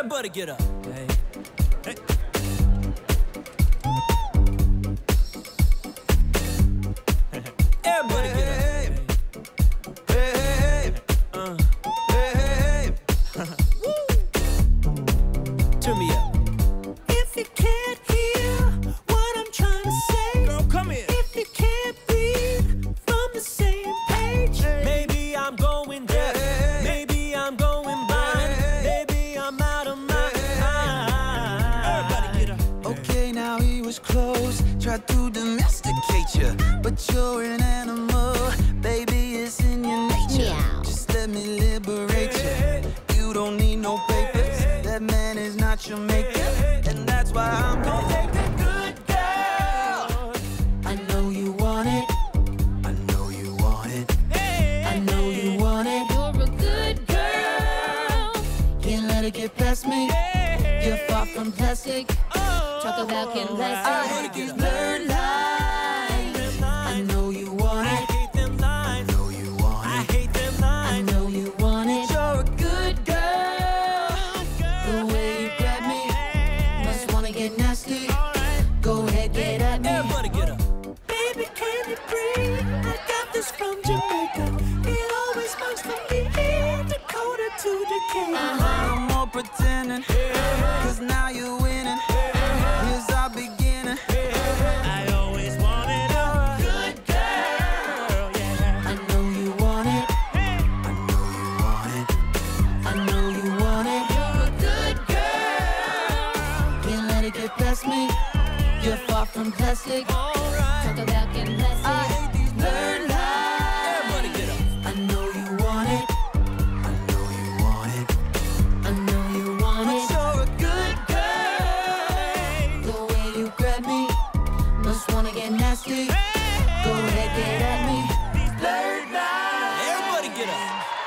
Everybody get up. Hey. Was close, tried to domesticate you, but you're an animal, baby. It's in your nature. Meow. Just let me liberate you. You don't need no papers. That man is not your maker, and that's why I'm gonna take the good girl. I know you want it. I know you want it. I know you want it. You're a good girl. Can't let it get past me. You're far from plastic. Oh. Talk about Kim I Plastic. hate these blurred lines. I know you want I it. hate them lines. Know you want I it. hate them I lines. know you want it. You're a good girl. The way you grab me, must wanna get nasty. Go ahead, get at me. Everybody get up. Baby, can you breathe? I got this from Jamaica. It always works for me. Dakota to Decatur. No more pretending, cause now you're Can't let it get past me. You're far from plastic. Alright. Talk about Kim I hate these blurred Everybody get up. I know you want it. I know you want it. I know you want But it. you're a good girl. The way you grab me, must wanna get nasty. Go ahead, get at me. These blurred lines. Everybody get up.